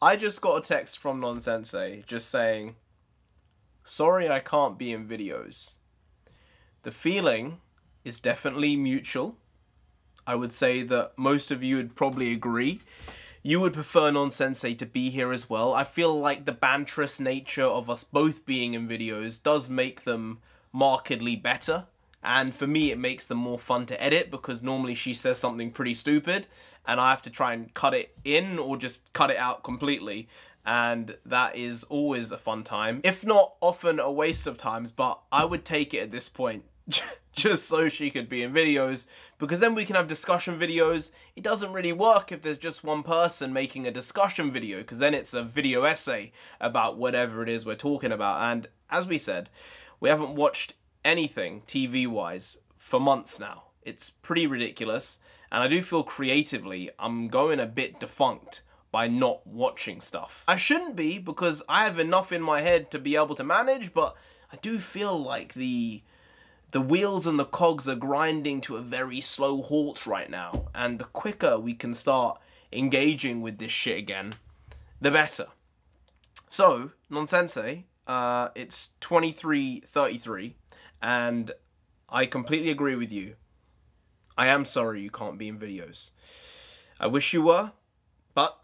I just got a text from Nonsensei just saying, Sorry I can't be in videos. The feeling is definitely mutual. I would say that most of you would probably agree. You would prefer Nonsensei to be here as well. I feel like the banterous nature of us both being in videos does make them markedly better. And for me, it makes them more fun to edit because normally she says something pretty stupid and I have to try and cut it in or just cut it out completely. And that is always a fun time. If not often a waste of times, but I would take it at this point just so she could be in videos because then we can have discussion videos. It doesn't really work if there's just one person making a discussion video because then it's a video essay about whatever it is we're talking about. And as we said, we haven't watched anything TV wise for months now. It's pretty ridiculous. And I do feel creatively I'm going a bit defunct by not watching stuff. I shouldn't be because I have enough in my head to be able to manage, but I do feel like the the wheels and the cogs are grinding to a very slow halt right now. And the quicker we can start engaging with this shit again, the better. So, Nonsensei, uh, it's 23.33, and I completely agree with you. I am sorry you can't be in videos. I wish you were, but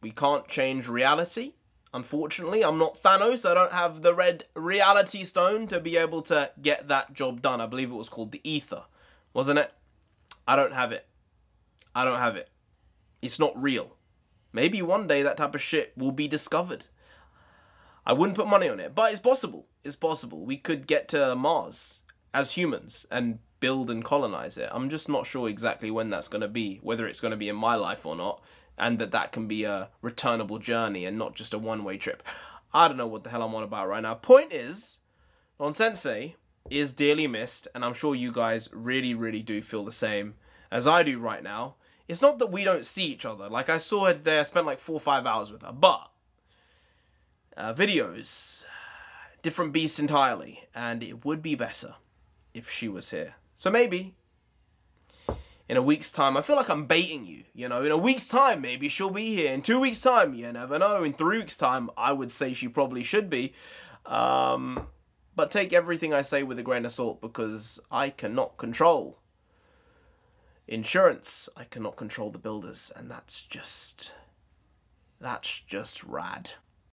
we can't change reality. Unfortunately, I'm not Thanos. I don't have the red reality stone to be able to get that job done. I believe it was called the Aether, wasn't it? I don't have it. I don't have it. It's not real. Maybe one day that type of shit will be discovered. I wouldn't put money on it, but it's possible. It's possible. We could get to Mars as humans and build and colonize it. I'm just not sure exactly when that's going to be, whether it's going to be in my life or not and that that can be a returnable journey and not just a one-way trip. I don't know what the hell I'm on about right now. Point is, Nonsensei is dearly missed, and I'm sure you guys really, really do feel the same as I do right now. It's not that we don't see each other. Like, I saw her today, I spent like four or five hours with her, but uh, videos, different beast entirely, and it would be better if she was here. So maybe in a week's time. I feel like I'm baiting you, you know. In a week's time, maybe she'll be here. In two weeks' time, you never know. In three weeks' time, I would say she probably should be. Um, but take everything I say with a grain of salt because I cannot control insurance. I cannot control the builders, and that's just... That's just rad.